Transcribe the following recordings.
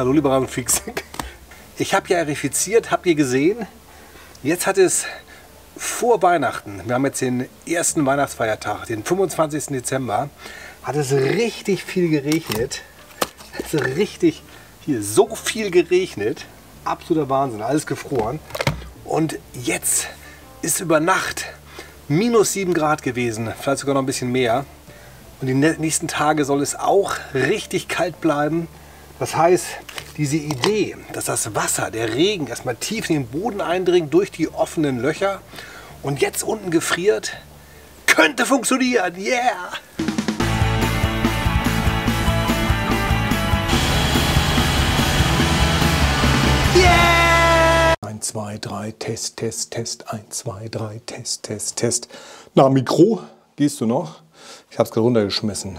Hallo lieber Rabenfix. Ich habe ja erifiziert, habt ihr gesehen? Jetzt hat es vor Weihnachten, wir haben jetzt den ersten Weihnachtsfeiertag, den 25. Dezember, hat es richtig viel geregnet. Es ist richtig hier so viel geregnet. Absoluter Wahnsinn, alles gefroren. Und jetzt ist über Nacht minus 7 Grad gewesen, vielleicht sogar noch ein bisschen mehr. Und die nächsten Tage soll es auch richtig kalt bleiben. Das heißt, diese Idee, dass das Wasser, der Regen erstmal tief in den Boden eindringt durch die offenen Löcher und jetzt unten gefriert, könnte funktionieren. Yeah! 1, 2, 3, Test, Test, Test, 1, 2, 3, Test, Test, Test. Na, Mikro, gehst du noch? Ich habe es gerade runtergeschmissen.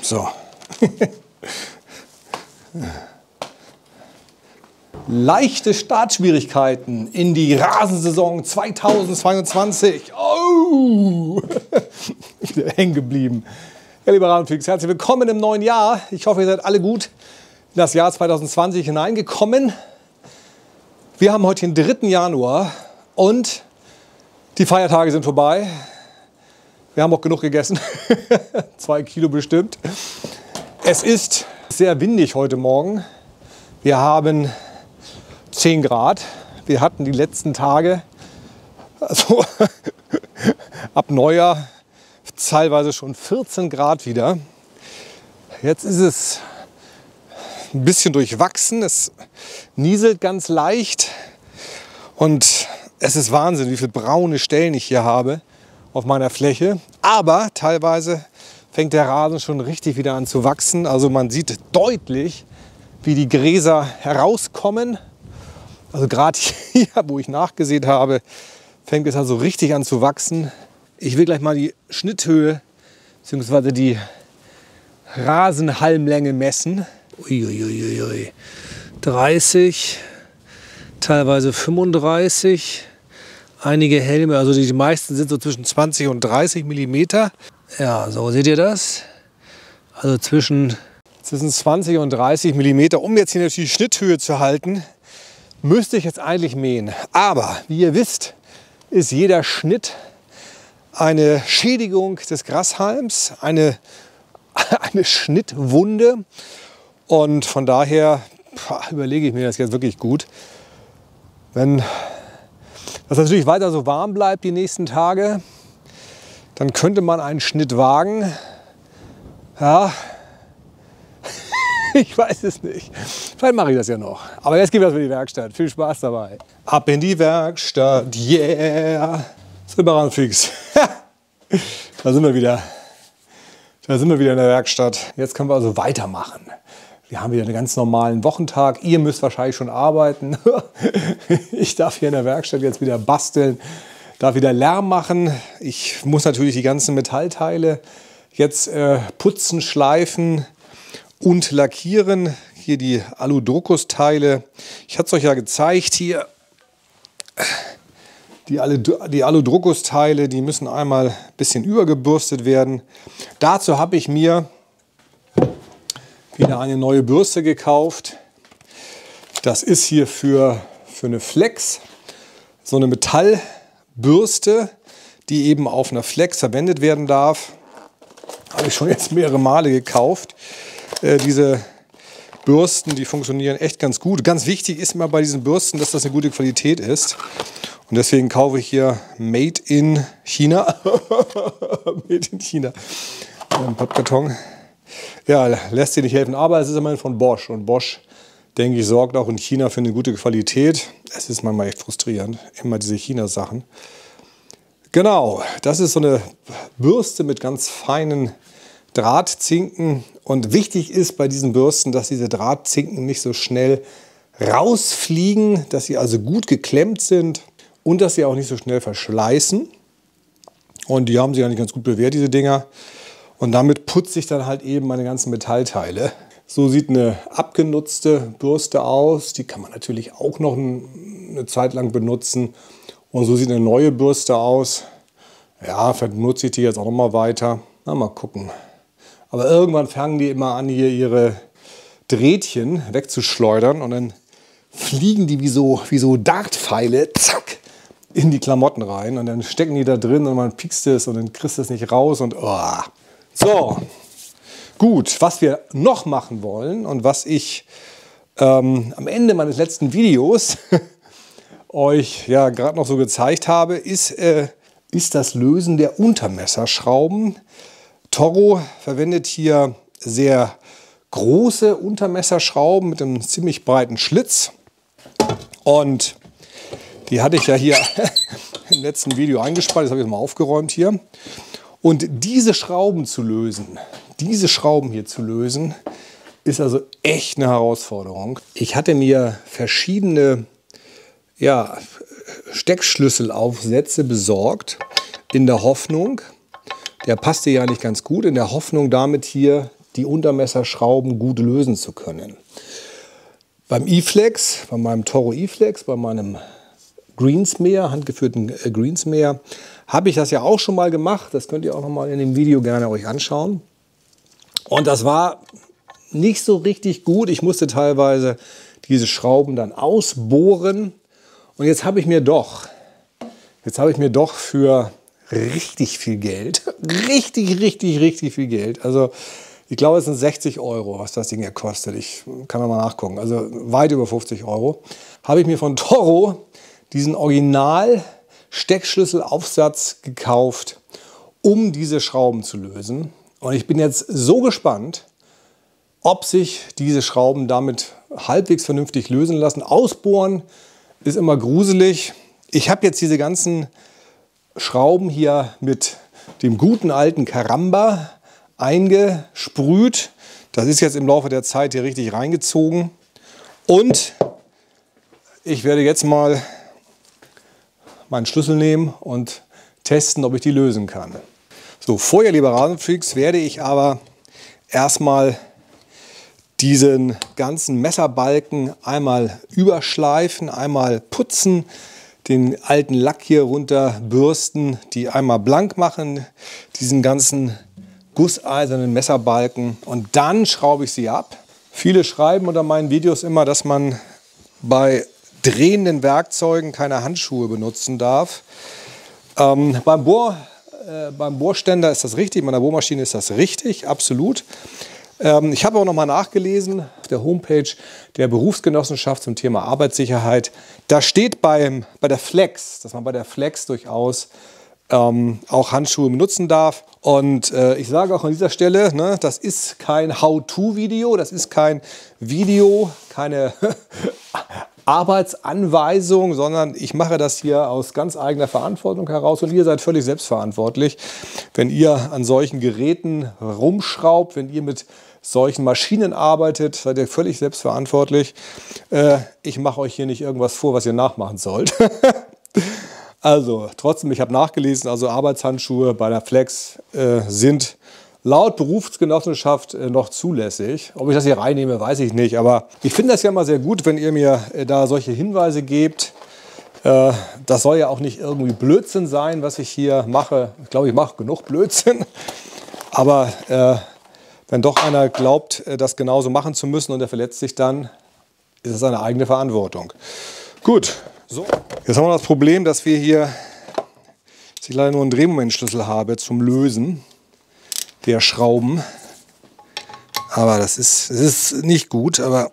So. Leichte Startschwierigkeiten in die Rasensaison 2022. Oh! Wieder hängen geblieben. Ja, lieber Rasenfix, herzlich willkommen im neuen Jahr. Ich hoffe, ihr seid alle gut in das Jahr 2020 hineingekommen. Wir haben heute den 3. Januar und die Feiertage sind vorbei. Wir haben auch genug gegessen. Zwei Kilo bestimmt. Es ist sehr windig heute Morgen. Wir haben 10 Grad. Wir hatten die letzten Tage, also ab Neujahr, teilweise schon 14 Grad wieder. Jetzt ist es ein bisschen durchwachsen. Es nieselt ganz leicht. Und es ist Wahnsinn, wie viele braune Stellen ich hier habe auf meiner Fläche. Aber teilweise fängt der Rasen schon richtig wieder an zu wachsen. Also man sieht deutlich, wie die Gräser herauskommen. Also gerade hier, wo ich nachgesehen habe, fängt es also richtig an zu wachsen. Ich will gleich mal die Schnitthöhe bzw. die Rasenhalmlänge messen. Uiuiuiui. 30, teilweise 35. Einige Helme, also die meisten sind so zwischen 20 und 30 Millimeter. Ja, so seht ihr das. Also zwischen, zwischen 20 und 30 Millimeter. Um jetzt hier natürlich die Schnitthöhe zu halten, müsste ich jetzt eigentlich mähen. Aber wie ihr wisst, ist jeder Schnitt eine Schädigung des Grashalms, eine, eine Schnittwunde. Und von daher überlege ich mir das jetzt wirklich gut. Wenn das natürlich weiter so warm bleibt die nächsten Tage, dann könnte man einen Schnitt wagen. Ja, ich weiß es nicht. Vielleicht mache ich das ja noch. Aber jetzt gehen wir in die Werkstatt. Viel Spaß dabei. Ab in die Werkstatt, yeah. Silberanfix. da sind wir wieder. Da sind wir wieder in der Werkstatt. Jetzt können wir also weitermachen. Wir haben wieder einen ganz normalen Wochentag. Ihr müsst wahrscheinlich schon arbeiten. ich darf hier in der Werkstatt jetzt wieder basteln, darf wieder Lärm machen. Ich muss natürlich die ganzen Metallteile jetzt äh, putzen, schleifen und lackieren. Hier die Aludruckus-Teile. Ich hatte es euch ja gezeigt hier. Die, die Aludruckus-Teile, die müssen einmal ein bisschen übergebürstet werden. Dazu habe ich mir wieder eine neue Bürste gekauft. Das ist hier für, für eine Flex, so eine Metallbürste, die eben auf einer Flex verwendet werden darf. Habe ich schon jetzt mehrere Male gekauft. Äh, diese Bürsten, die funktionieren echt ganz gut. Ganz wichtig ist immer bei diesen Bürsten, dass das eine gute Qualität ist. Und deswegen kaufe ich hier Made in China. Made in China. Ein Pappkarton. Ja, lässt sich nicht helfen, aber es ist immerhin von Bosch und Bosch, denke ich, sorgt auch in China für eine gute Qualität. Es ist manchmal echt frustrierend, immer diese China-Sachen. Genau, das ist so eine Bürste mit ganz feinen Drahtzinken und wichtig ist bei diesen Bürsten, dass diese Drahtzinken nicht so schnell rausfliegen, dass sie also gut geklemmt sind und dass sie auch nicht so schnell verschleißen. Und die haben sich eigentlich ganz gut bewährt, diese Dinger. Und damit putze ich dann halt eben meine ganzen Metallteile. So sieht eine abgenutzte Bürste aus. Die kann man natürlich auch noch eine Zeit lang benutzen. Und so sieht eine neue Bürste aus. Ja, benutze ich die jetzt auch noch mal weiter. Na, mal gucken. Aber irgendwann fangen die immer an, hier ihre Drähtchen wegzuschleudern und dann fliegen die wie so, wie so Dartpfeile, zack, in die Klamotten rein und dann stecken die da drin und man piekst es und dann kriegst du es nicht raus und oh. So, gut, was wir noch machen wollen und was ich ähm, am Ende meines letzten Videos euch ja gerade noch so gezeigt habe, ist, äh, ist das Lösen der Untermesserschrauben. Toro verwendet hier sehr große Untermesserschrauben mit einem ziemlich breiten Schlitz. Und die hatte ich ja hier im letzten Video eingespannt. Das habe ich jetzt mal aufgeräumt hier. Und diese Schrauben zu lösen, diese Schrauben hier zu lösen, ist also echt eine Herausforderung. Ich hatte mir verschiedene ja, Steckschlüsselaufsätze besorgt in der Hoffnung, der passte ja nicht ganz gut, in der Hoffnung damit hier die Untermesserschrauben gut lösen zu können. Beim E-Flex, bei meinem Toro E-Flex, bei meinem Greensmeer, handgeführten äh, Greensmeer, habe ich das ja auch schon mal gemacht. Das könnt ihr auch noch mal in dem Video gerne euch anschauen. Und das war nicht so richtig gut. Ich musste teilweise diese Schrauben dann ausbohren. Und jetzt habe ich mir doch, jetzt habe ich mir doch für richtig viel Geld, richtig, richtig, richtig viel Geld. Also ich glaube, es sind 60 Euro, was das Ding hier kostet. Ich kann mal nachgucken. Also weit über 50 Euro. Habe ich mir von Toro diesen Original Steckschlüsselaufsatz gekauft, um diese Schrauben zu lösen. Und ich bin jetzt so gespannt, ob sich diese Schrauben damit halbwegs vernünftig lösen lassen. Ausbohren ist immer gruselig. Ich habe jetzt diese ganzen Schrauben hier mit dem guten alten Karamba eingesprüht. Das ist jetzt im Laufe der Zeit hier richtig reingezogen. Und ich werde jetzt mal meinen Schlüssel nehmen und testen, ob ich die lösen kann. So, vorher, liebe Rasenfreaks, werde ich aber erstmal diesen ganzen Messerbalken einmal überschleifen, einmal putzen, den alten Lack hier runter bürsten, die einmal blank machen, diesen ganzen gusseisernen Messerbalken und dann schraube ich sie ab. Viele schreiben unter meinen Videos immer, dass man bei drehenden Werkzeugen keine Handschuhe benutzen darf. Ähm, beim, Bohr, äh, beim Bohrständer ist das richtig, bei der Bohrmaschine ist das richtig, absolut. Ähm, ich habe auch noch mal nachgelesen auf der Homepage der Berufsgenossenschaft zum Thema Arbeitssicherheit. Da steht beim, bei der Flex, dass man bei der Flex durchaus ähm, auch Handschuhe benutzen darf. Und äh, ich sage auch an dieser Stelle, ne, das ist kein How-to-Video, das ist kein Video, keine Arbeitsanweisung, sondern ich mache das hier aus ganz eigener Verantwortung heraus und ihr seid völlig selbstverantwortlich. Wenn ihr an solchen Geräten rumschraubt, wenn ihr mit solchen Maschinen arbeitet, seid ihr völlig selbstverantwortlich. Äh, ich mache euch hier nicht irgendwas vor, was ihr nachmachen sollt. Also, trotzdem, ich habe nachgelesen, also Arbeitshandschuhe bei der Flex äh, sind laut Berufsgenossenschaft äh, noch zulässig. Ob ich das hier reinnehme, weiß ich nicht. Aber ich finde das ja mal sehr gut, wenn ihr mir äh, da solche Hinweise gebt. Äh, das soll ja auch nicht irgendwie Blödsinn sein, was ich hier mache. Ich glaube, ich mache genug Blödsinn. Aber äh, wenn doch einer glaubt, das genauso machen zu müssen und er verletzt sich dann, ist es seine eigene Verantwortung. Gut, so, jetzt haben wir das Problem, dass wir hier, dass ich leider nur einen Drehmomentschlüssel habe zum Lösen der Schrauben. Aber das ist, das ist nicht gut, aber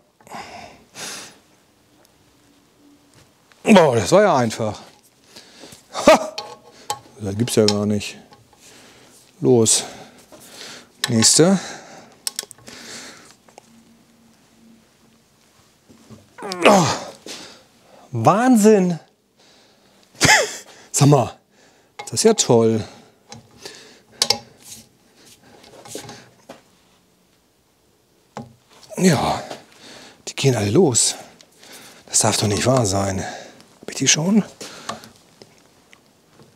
Oh, das war ja einfach. Ha! Das gibt's ja gar nicht. Los. Nächste. Oh. Wahnsinn! Sag mal, das ist ja toll. Ja, die gehen alle los. Das darf doch nicht wahr sein. Die schon?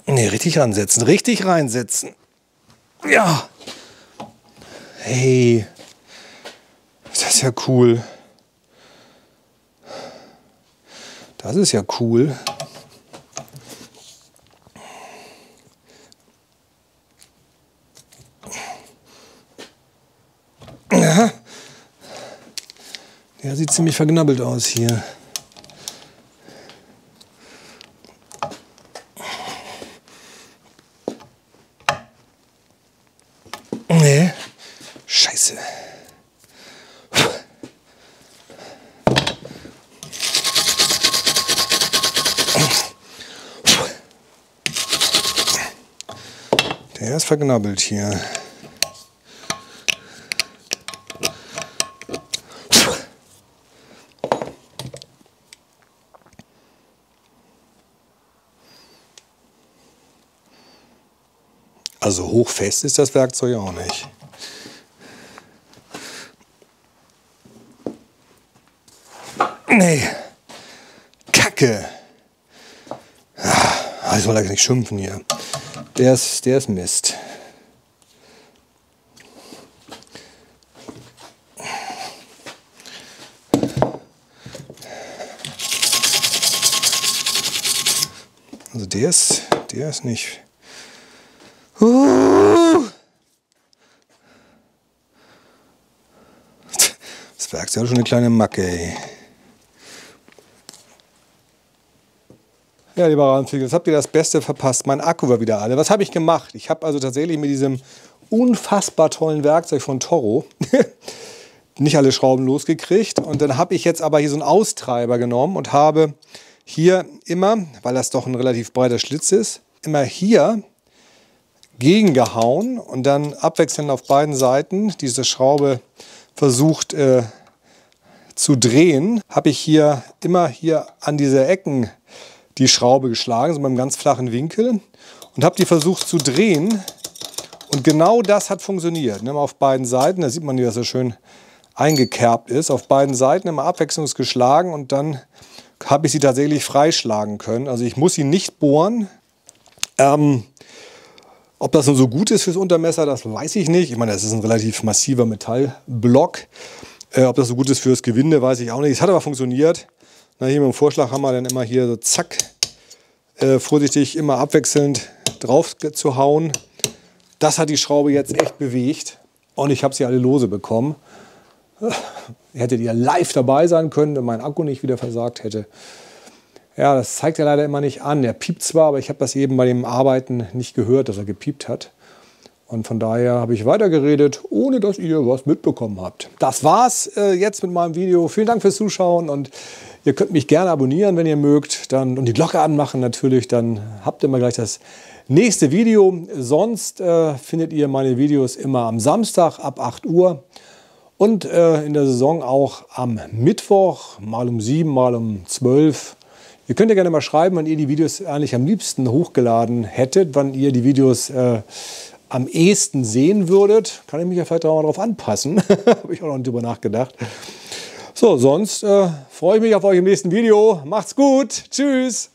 Ne, richtig ransetzen. Richtig reinsetzen. Ja. Hey. Das ist ja cool. Das ist ja cool. Sieht ziemlich verknabbelt aus hier. Nee. Scheiße. Der ist verknabbelt hier. Also hochfest ist das Werkzeug auch nicht. Nee. Kacke. Ah, ich soll eigentlich nicht schimpfen hier. Der ist, der ist Mist. Also der ist, der ist nicht. Das Werkzeug hat schon eine kleine Macke, ey. Ja, lieber Rahmenflieger, jetzt habt ihr das Beste verpasst. Mein Akku war wieder alle. Was habe ich gemacht? Ich habe also tatsächlich mit diesem unfassbar tollen Werkzeug von Toro nicht alle Schrauben losgekriegt. Und dann habe ich jetzt aber hier so einen Austreiber genommen und habe hier immer, weil das doch ein relativ breiter Schlitz ist, immer hier gegengehauen und dann abwechselnd auf beiden Seiten diese Schraube versucht äh, zu drehen, habe ich hier immer hier an diese Ecken die Schraube geschlagen, so mit einem ganz flachen Winkel und habe die versucht zu drehen und genau das hat funktioniert. Immer auf beiden Seiten, da sieht man, wie das so schön eingekerbt ist, auf beiden Seiten immer abwechslungsgeschlagen und dann habe ich sie tatsächlich freischlagen können. Also ich muss sie nicht bohren. Ähm, ob das nun so gut ist fürs Untermesser, das weiß ich nicht. Ich meine, das ist ein relativ massiver Metallblock. Äh, ob das so gut ist fürs Gewinde, weiß ich auch nicht. Es hat aber funktioniert. Na, hier mit dem Vorschlaghammer dann immer hier so zack, äh, vorsichtig immer abwechselnd drauf zu hauen. Das hat die Schraube jetzt echt bewegt. Und ich habe sie alle lose bekommen. Hättet ihr live dabei sein können, wenn mein Akku nicht wieder versagt hätte. Ja, das zeigt er leider immer nicht an. Er piept zwar, aber ich habe das eben bei dem Arbeiten nicht gehört, dass er gepiept hat. Und von daher habe ich weitergeredet, ohne dass ihr was mitbekommen habt. Das war's äh, jetzt mit meinem Video. Vielen Dank fürs Zuschauen und ihr könnt mich gerne abonnieren, wenn ihr mögt. Dann, und die Glocke anmachen natürlich, dann habt ihr mal gleich das nächste Video. Sonst äh, findet ihr meine Videos immer am Samstag ab 8 Uhr. Und äh, in der Saison auch am Mittwoch, mal um 7, mal um 12 Uhr Ihr könnt ja gerne mal schreiben, wann ihr die Videos eigentlich am liebsten hochgeladen hättet, wann ihr die Videos äh, am ehesten sehen würdet. Kann ich mich ja vielleicht auch mal darauf anpassen. Habe ich auch noch nicht drüber nachgedacht. So, sonst äh, freue ich mich auf euch im nächsten Video. Macht's gut. Tschüss.